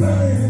rain.